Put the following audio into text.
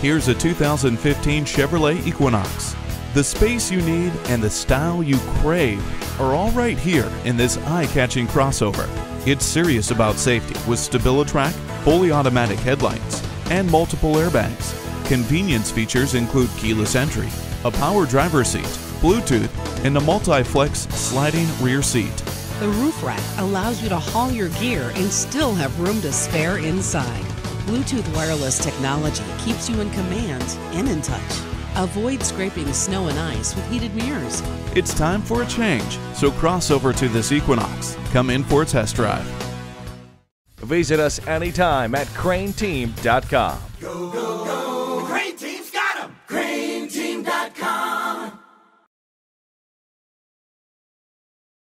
Here's a 2015 Chevrolet Equinox. The space you need and the style you crave are all right here in this eye-catching crossover. It's serious about safety with StabiliTrak, fully automatic headlights, and multiple airbags. Convenience features include keyless entry, a power driver seat, Bluetooth, and a multi-flex sliding rear seat. The roof rack allows you to haul your gear and still have room to spare inside. Bluetooth wireless technology keeps you in command and in touch. Avoid scraping snow and ice with heated mirrors. It's time for a change, so cross over to this Equinox. Come in for a test drive. Visit us anytime at crainteam.com. Go, go,